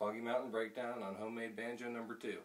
Foggy Mountain Breakdown on Homemade Banjo number 2.